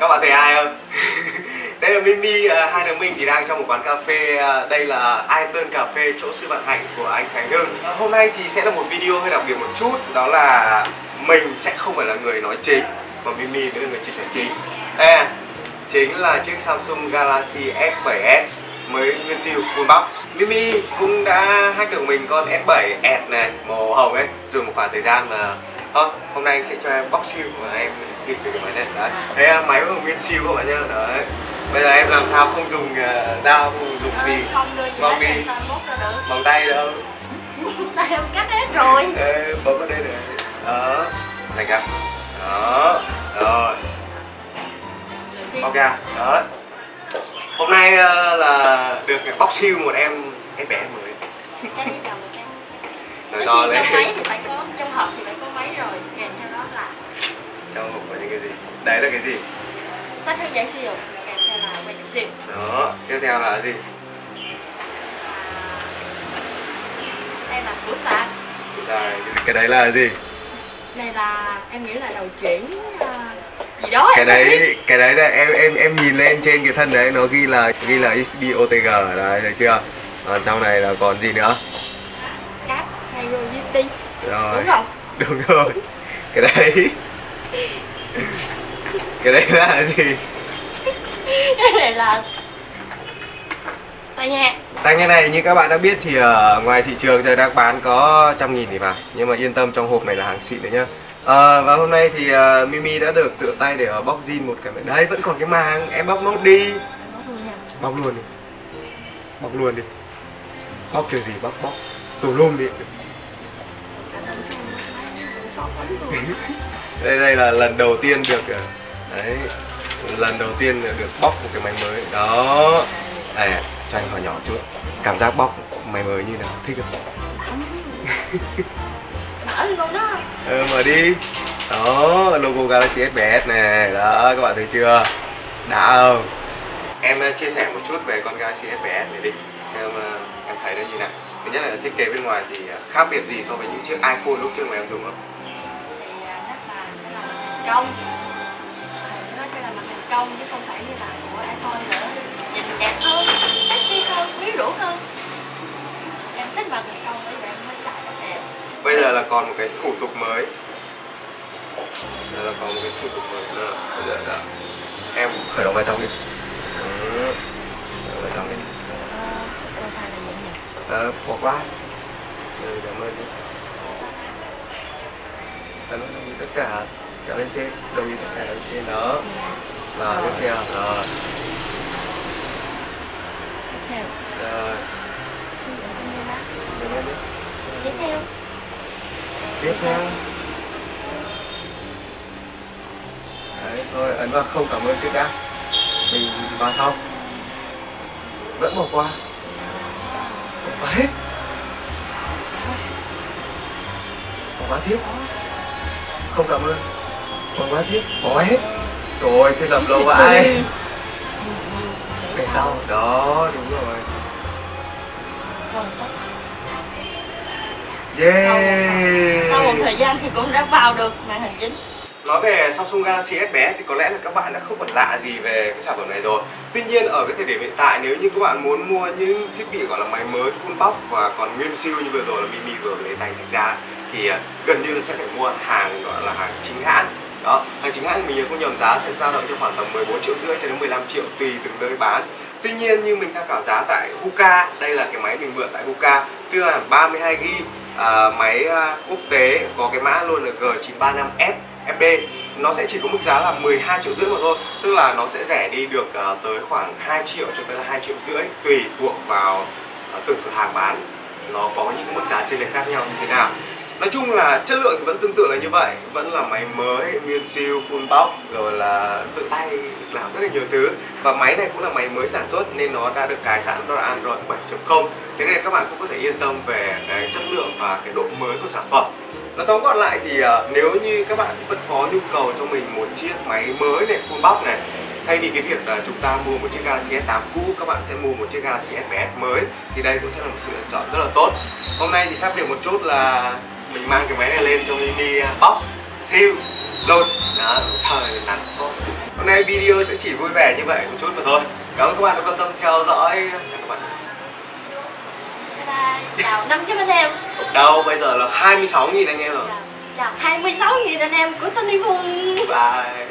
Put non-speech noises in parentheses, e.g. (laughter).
các bạn thấy ai không? (laughs) Đây là Mimi à, hai đứa mình thì đang trong một quán cà phê à, đây là Iton cà phê chỗ sư vận hạnh của anh Khánh Hưng. À, hôm nay thì sẽ là một video hơi đặc biệt một chút đó là mình sẽ không phải là người nói chính mà Mimi mới là người chia sẻ chính. Đây chính là chiếc Samsung Galaxy S7s mới nguyên siêu full box. Mimi cũng đã hack được mình con S7 ẹt này màu hồng ấy dùng một khoảng thời gian mà Ờ, hôm nay anh sẽ cho em box siêu và em kịp về cái máy này. Đấy đấy là máy của nguyên siêu các bạn nhá. Đấy bây giờ em làm sao không dùng uh, dao không dùng gì Ờ, gì? Mong hết đi. ra bằng tay đâu? (laughs) Tay em cắt hết rồi. Ê, bấm vào đây này. Đó này cả đó rồi. Ok đó. Hôm nay ờ, là được box siêu một em em bé mới Tất to lên trong máy thì phải có trong hộp thì phải có máy rồi kèm theo đó là trong hộp có những cái gì? Đấy là cái gì? Sách hướng dẫn sử dụng kèm theo là quay chụp siêu đó tiếp theo là gì? Đây là củ sạc rồi cái đấy là gì? Này là em nghĩ là đầu chuyển à, gì đó cái đấy cái đấy là em em em nhìn lên trên cái thân đấy nó ghi là ghi là XB OTG đấy thấy chưa? Còn trong này là còn gì nữa GT rồi. Đúng không? Đúng rồi. Cái đấy. Cái đấy là gì? Cái này là tai nghe. Tai nghe này như các bạn đã biết thì ở ngoài thị trường giờ đang bán có trăm nghìn thì phải. Nhưng mà yên tâm trong hộp này là hàng xịn đấy nhá. Ờ, và hôm nay thì ờ, Mimi đã được tự tay để ở bóc zin một cái đấy vẫn còn cái màng. Em bóc nốt đi. Bóc luôn nha. bóc luôn đi. Bóc luôn đi. Bóc kiểu gì? Bóc bóc tù lum đi Cả bên trong cũng sót lắm luôn đây đây là lần đầu tiên được ờ, đấy, lần đầu tiên được bóc một cái máy mới. Đó. Đây cho anh hỏi nhỏ chút, cảm giác bóc máy mới như nào? Thích không? Mở luôn đó Ừ mở đi. Đó, logo Galaxy SBS này đó, các bạn thấy chưa? Đã không? Em ờ, chia sẻ một chút về con Galaxy SBS này đi, xem ờ, em thấy nó như nào. Thứ nhất là thiết kế bên ngoài thì khác biệt gì so với những chiếc iPhone lúc trước mà em dùng không? Công. Nó sẽ là mặt thành công chứ không phải như là của iPhone nữa. Nhìn đẹp hơn, sexy hơn, quyến rũ hơn. Em thích mặt thành công, bởi vậy em mới xài mặt đẹp. Bây giờ là còn một cái thủ tục mới. Đây là còn một cái thủ tục mới nữa. Bây giờ là em khởi động bài thông đi. Ừ. bài đi. Ờ, nhỉ? Ờ bỏ qua rồi cảm ơn đi cảm ơn tất cả kéo lên trên ý tất cả lên trên đó. Là tiếp theo. Rồi. Rồi tiếp theo. Tiếp theo. Đấy thôi ấn vào không cảm ơn trước đã. Mình vào sau. Vẫn bỏ qua. Bỏ qua hết. Bỏ qua tiếp. Không cảm ơn bỏ qua tiếp bỏ hết. Rồi thế làm lâu vậy về sau. Đó đúng rồi. Yeah sau một thời gian thì cũng đã vào được màn hình chính. Nói về Samsung Galaxy S bé thì có lẽ là các bạn đã không còn lạ gì về cái sản phẩm này rồi. Tuy nhiên ở cái thời điểm hiện tại nếu như các bạn muốn mua những thiết bị gọi là máy mới full box và còn nguyên siêu như vừa rồi là Mimi vừa lấy tay dịch ra thì à, gần như là sẽ phải mua hàng gọi là hàng chính hãng đó hàng chính hãng mình nhớ không nhầm giá sẽ dao động trong khoảng tầm 14 triệu rưỡi cho đến 15 triệu tùy từng nơi bán. Tuy nhiên như mình tham khảo giá tại Huka đây là cái máy mình mượn tại Huka phiên bản 32 g à, máy à, quốc tế có cái mã luôn là G935F FD nó sẽ chỉ có mức giá là 12 triệu rưỡi mà thôi tức là nó sẽ rẻ đi được uh, tới khoảng 2 triệu cho tới là 2 triệu rưỡi tùy thuộc vào uh, từng cửa hàng bán. Nó có những mức giá trên lệch khác nhau như thế nào nói chung là chất lượng thì vẫn tương tự là như vậy. Vẫn là máy mới nguyên siêu, full box, rồi là tự tay làm rất là nhiều thứ. Và máy này cũng là máy mới sản xuất nên nó đã được cài sẵn đó là Android 7.0 thế nên các bạn cũng có thể yên tâm về cái chất lượng và cái độ mới của sản phẩm. Nói tóm gọn lại thì à, nếu như các bạn vẫn có nhu cầu cho mình một chiếc máy mới này, full box này, thay vì cái việc là chúng ta mua một chiếc Galaxy S8 cũ, các bạn sẽ mua một chiếc Galaxy S7 mới, thì đây cũng sẽ là một sự lựa chọn rất là tốt. Hôm nay thì khác biệt một chút là mình mang cái máy này lên cho mini box siêu lột. Đó trời nắng thôi. Hôm nay video sẽ chỉ vui vẻ như vậy một chút mà thôi. Cảm ơn các bạn đã quan tâm theo dõi. Chào các bạn. Bye chào năm trăm anh em. Đâu bây giờ là 26 nghìn anh em rồi. Chào 26 nghìn anh em của Tony Hùng. Bye